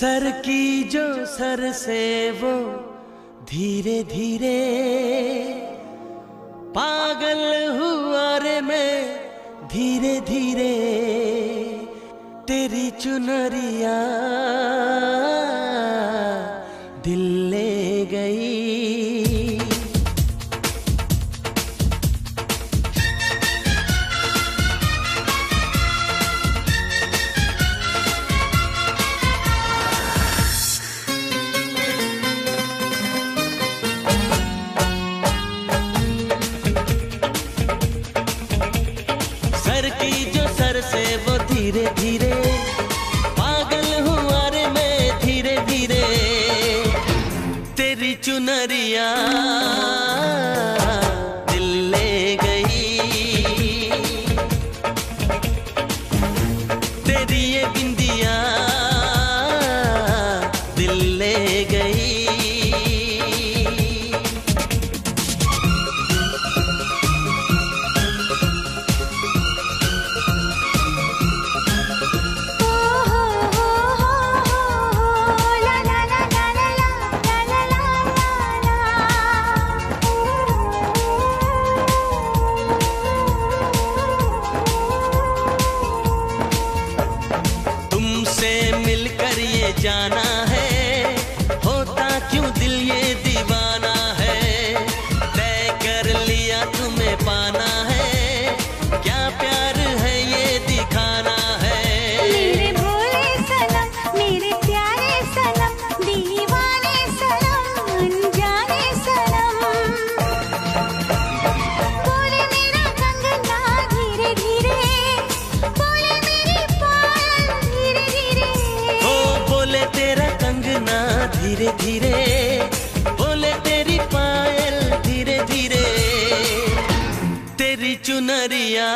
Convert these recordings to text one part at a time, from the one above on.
Sir की जो sir से वो धीरे धीरे पागल हुआ रे मैं धीरे धीरे तेरी चुनरिया की जो सर से, वो धीरे धीरे। पागल हुआ रे मैं धीरे धीरे। तेरी चुनरिया। जाना धीरे धीरे बोले तेरी पायल धीरे धीरे। तेरी चुनरिया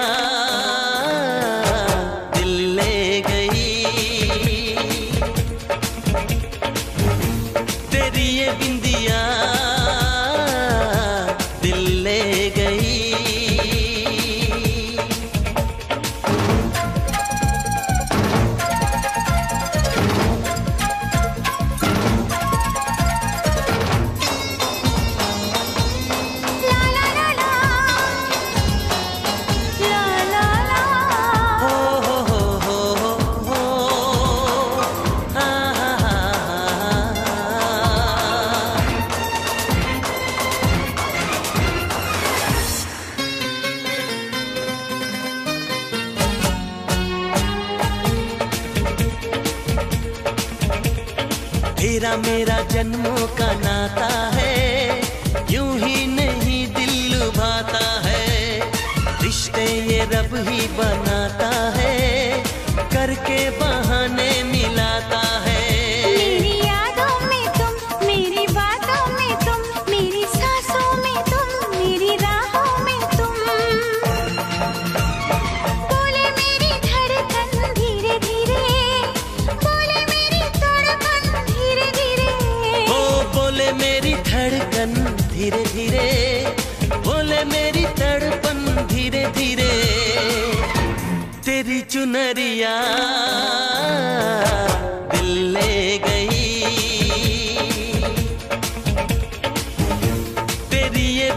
तेरा मेरा जन्मों का नाता है, यूँ ही नहीं दिल लुभाता है। रिश्ते ये रब ही बनाता है, करके बहाने धीरे धीरे बोले मेरी तड़पन धीरे धीरे तेरी चुनरिया दिल गई। तेरी ये